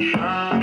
shine.